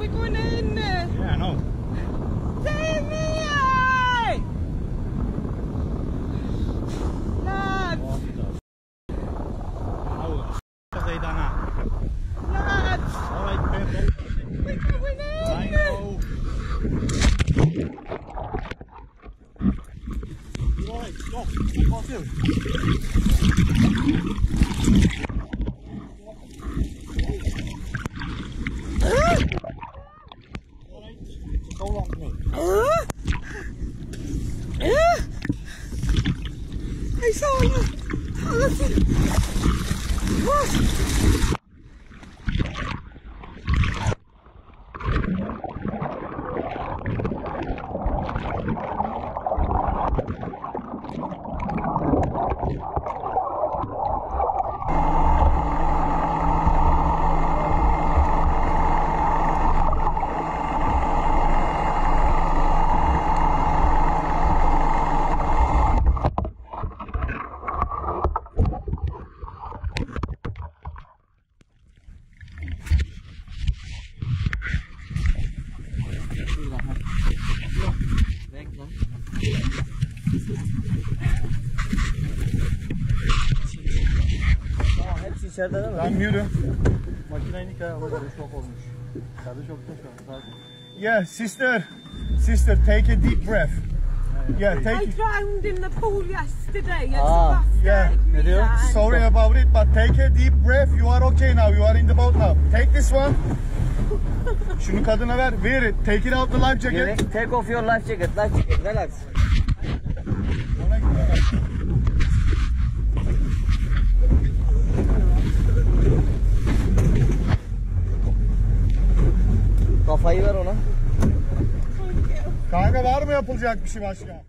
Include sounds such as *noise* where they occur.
We're going in. Yeah, I know. Save me! Laat! Oude wat deed daarna? Laat! Oh, ik ben op. Ik ben beneden! Stop! Stop! Соня! Соня! İçeride değil mi? Tamam yürü. Makineyi nikah havada şok olmuş. Tadı şokta şu an. Yeah, sister. Sister, take a deep breath. Yeah, I take it. drowned in the pool yesterday. It's Ah, yeah. me Ne diyor? then. Sorry about it, but take a deep breath. You are okay now. You are in the boat now. Take this one. *laughs* Şunu kadına ver. Wear it. Take it out the life jacket. Take off your life jacket, life jacket, relax. Ona göre. Kafayı ver ona. Kanka var mı yapılacak bir şey başka?